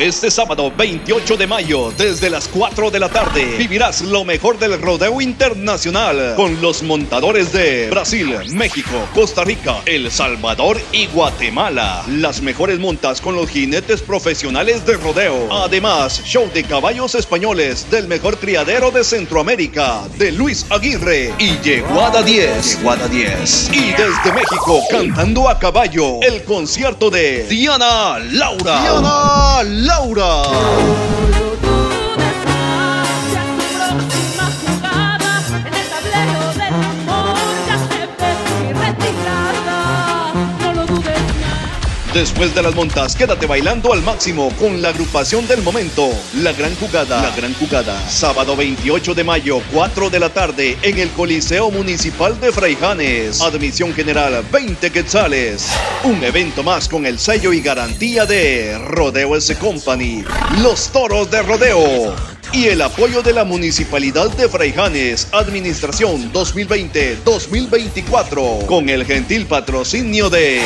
Este sábado 28 de mayo, desde las 4 de la tarde, vivirás lo mejor del rodeo internacional con los montadores de Brasil, México, Costa Rica, El Salvador y Guatemala. Las mejores montas con los jinetes profesionales de rodeo. Además, show de caballos españoles del mejor criadero de Centroamérica, de Luis Aguirre y Yeguada 10. Yeguada 10. Y desde México, cantando a caballo, el concierto de Diana Laura. Diana Laura. Solo Después de las montas, quédate bailando al máximo con la agrupación del momento. La gran jugada. La gran jugada. Sábado 28 de mayo, 4 de la tarde, en el Coliseo Municipal de Fraijanes. Admisión general 20 quetzales. Un evento más con el sello y garantía de Rodeo S Company. Los toros de rodeo. Y el apoyo de la Municipalidad de Fraijanes, Administración 2020-2024, con el gentil patrocinio de